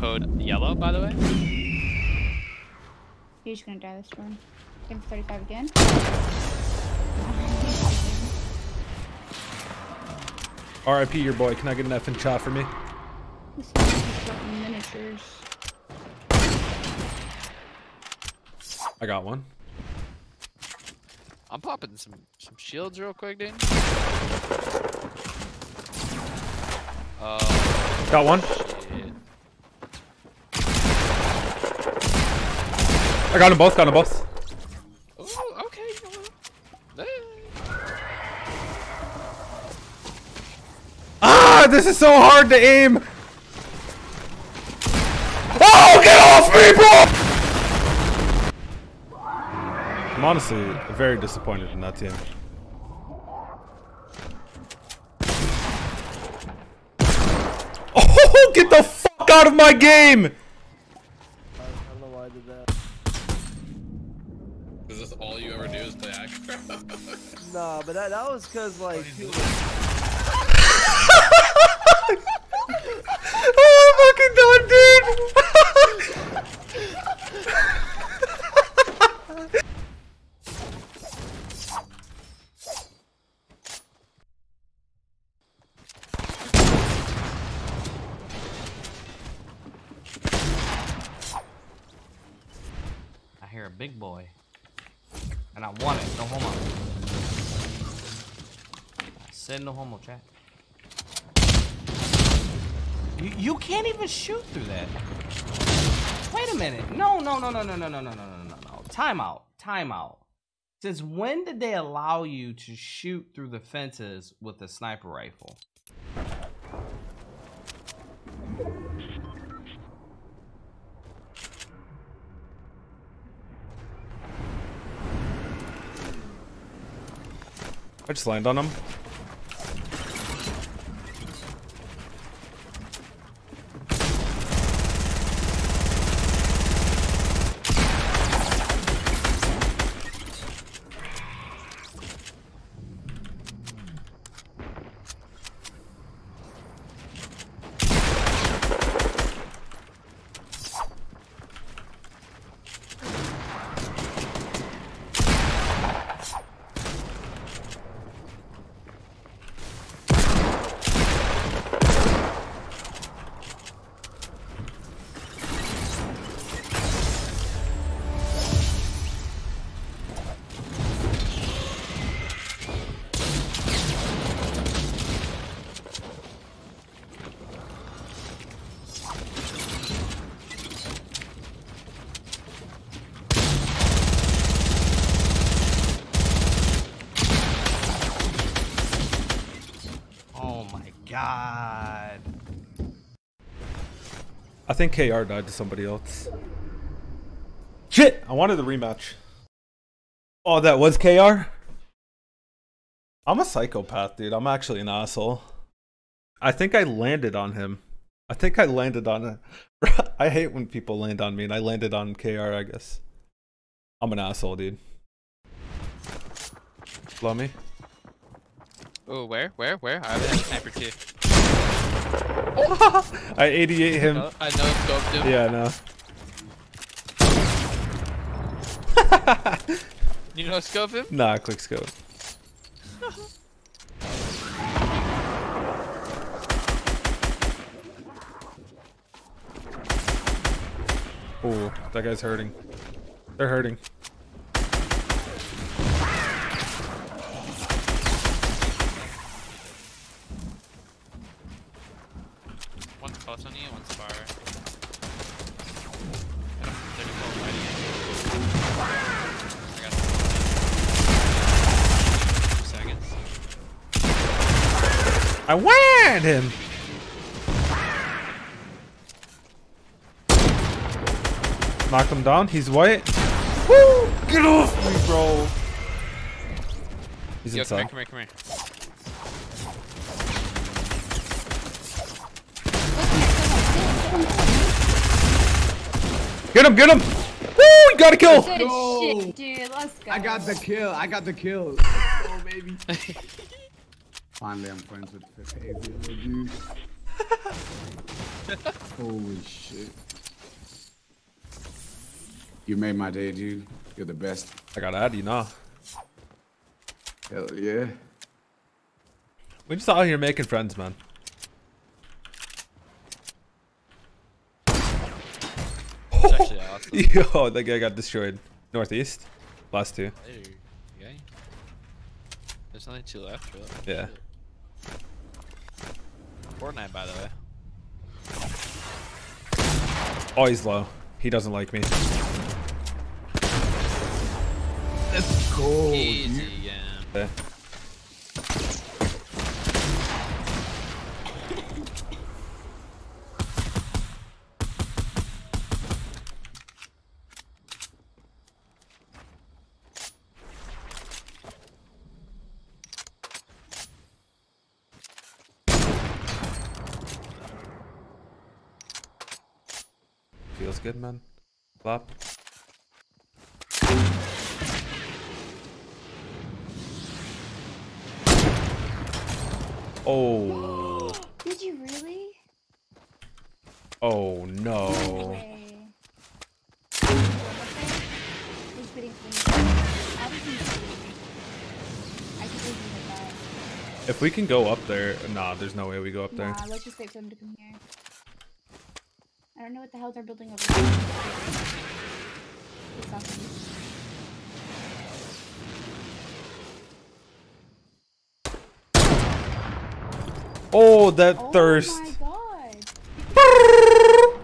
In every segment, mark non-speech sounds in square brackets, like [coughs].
bot with code Yelo, by the way. He's just gonna die this turn. Him 35 again. RIP your boy. Can I get an effing shot for me? This is fucking miniatures. I got one. I'm popping some some shields real quick, dude. Oh Got one. shit. I got them both. Got them both. Ooh, okay. Ah, this is so hard to aim. Oh, get off me, bro! I'm honestly very disappointed in that team. Oh, [laughs] get the fuck out of my game! I don't know why I did that. Is this all you ever do is play aggro? Nah, but that, that was cause like [laughs] [laughs] people- Oh, I'm fucking done, dude! I hear a big boy. And I want it. No homo. I said no homo, chat. You, you can't even shoot through that. Wait a minute. No, no, no, no, no, no, no, no, no, no, no, no. Time out. Time out. Since when did they allow you to shoot through the fences with a sniper rifle? I just land on him. I think KR died to somebody else. Shit! I wanted the rematch. Oh, that was KR? I'm a psychopath, dude. I'm actually an asshole. I think I landed on him. I think I landed on it. [laughs] I hate when people land on me, and I landed on KR, I guess. I'm an asshole, dude. Blow me. Oh, where? Where? Where? I have a sniper too. [laughs] I 88 him. I know scoped him. Yeah, no. [laughs] You know scope him? Nah, quick scope. Oh, that guy's hurting. They're hurting. One's close on you, one's far. Got him from 34 right again. I got Two seconds. I whanned him! Knock him down. He's white. Woo! Get off me, bro. He's Yo, come here, come here, come here. Get him, get him! Woo! You got a kill! Good go. shit, dude. Let's go. I got the kill. I got the kill. [laughs] Oh baby. [laughs] Finally, I'm friends with Pepe, dude. [laughs] Holy shit. You made my day, dude. You're the best. I gotta add you now. Hell yeah. We just out here making friends, man. It's actually [laughs] awesome. Yo, that guy got destroyed. Northeast. Last two. Hey, okay. There's only two left, really. Yeah. Fortnite, by the way. Oh, he's low. He doesn't like me. Let's go. Easy, yeah. Yeah. Man. Clap. Oh. Did you really? Oh No no. way. Who's bidding for me? I was in the- I could leave him with that. If we can go up there, nah, there's no way we go up there. Nah, let's just wait for them to come here. I don't know what the hell they're building over there. It's awesome. Oh, that Oh thirst. my god. [laughs]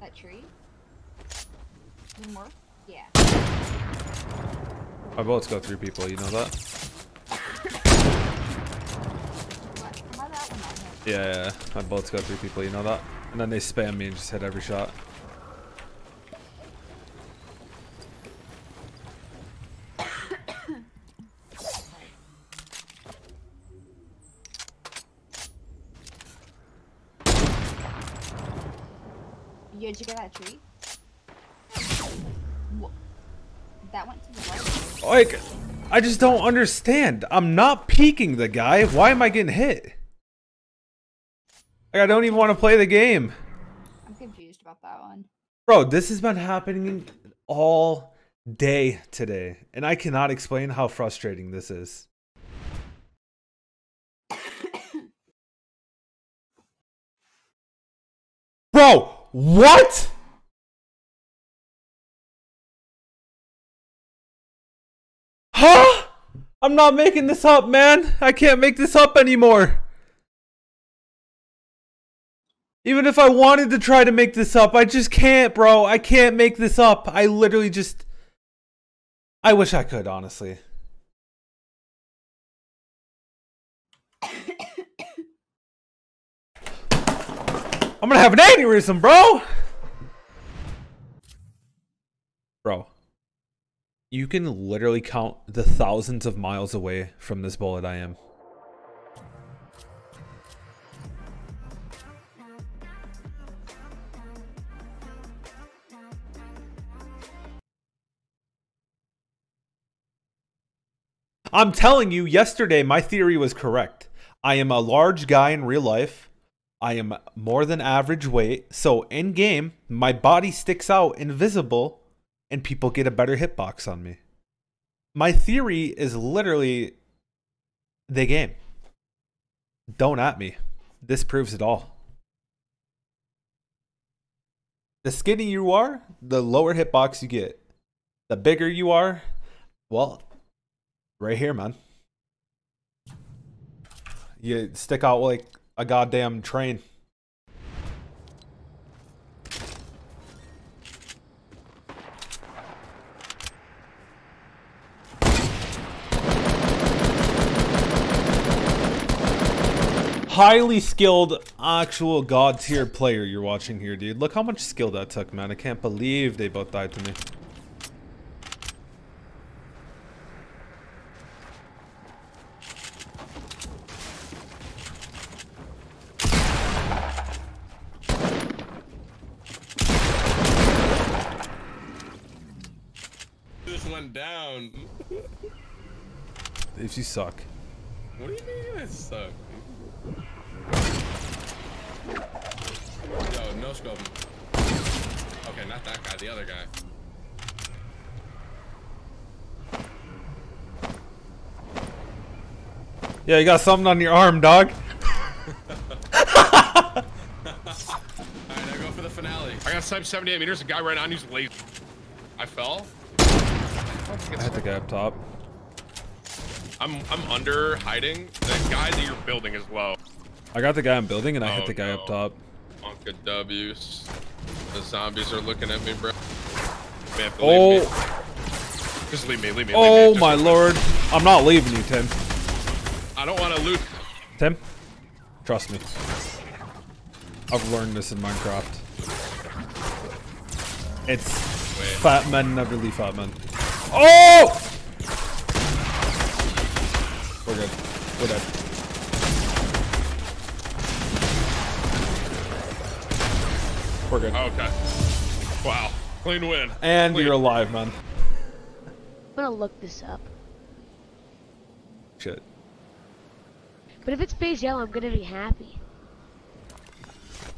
that tree? More? Yeah. My bullets go through people, you know that? Yeah, yeah, my bullets go through people, you know that? And then they spam me and just hit every shot. [coughs] Did you get that tree? That went to the right. Like, I just don't understand. I'm not peeking the guy. Why am I getting hit? Like, I don't even want to play the game. I'm confused about that one. Bro, this has been happening all day today. And I cannot explain how frustrating this is. [coughs] Bro, what? Huh? I'm not making this up, man. I can't make this up anymore. Even if I wanted to try to make this up, I just can't, bro. I can't make this up. I literally just. I wish I could, honestly. [coughs] I'm gonna have an aneurysm, bro! You can literally count the thousands of miles away from this bullet I am. I'm telling you, yesterday my theory was correct. I am a large guy in real life. I am more than average weight. So in game, my body sticks out invisible and people get a better hitbox on me. My theory is literally the game. Don't at me. This proves it all. The skinny you are, the lower hitbox you get. The bigger you are, well, right here, man. You stick out like a goddamn train. Highly skilled, actual god tier player you're watching here, dude. Look how much skill that took, man. I can't believe they both died to me. This went down. If you suck. What do you mean you suck? Yo, no scope. him. Okay, not that guy, the other guy. Yeah, you got something on your arm, dog. [laughs] [laughs] Alright, now go for the finale. I got sniped 78 meters. A guy right on you's lazy. I fell. I had the guy up top. I'm I'm under hiding. The guy that you're building is low. I got the guy I'm building, and I hit Oh, the guy up top. Unca W's. The zombies are looking at me, bro. Oh, me. Just leave me, leave me. oh leave me. Oh my leave me. lord! I'm not leaving you, Tim. I don't want to loot. Tim, trust me. I've learned this in Minecraft. It's Wait. fat men never leave fat men. Oh! We're good. We're dead. We're good. Okay. Wow. Clean win. And Clean. you're alive, man. I'm gonna look this up. Shit. But if it's FaZe Yelo, I'm gonna be happy.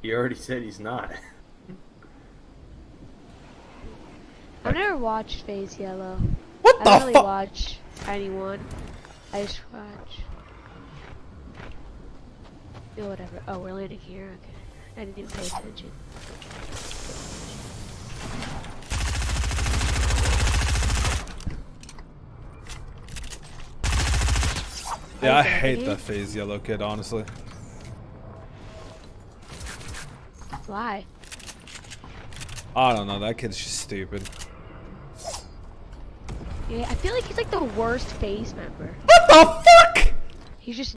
He already said he's not. I've never watched FaZe Yelo. What I the don't really watch anyone. I just watch. Oh, whatever. Oh, we're landing here. Okay. I didn't even pay attention. Yeah, I hate that FaZe Yelo kid, honestly. Why? I don't know, that kid's just stupid. Yeah, I feel like he's like the worst FaZe member. What the fuck? He's just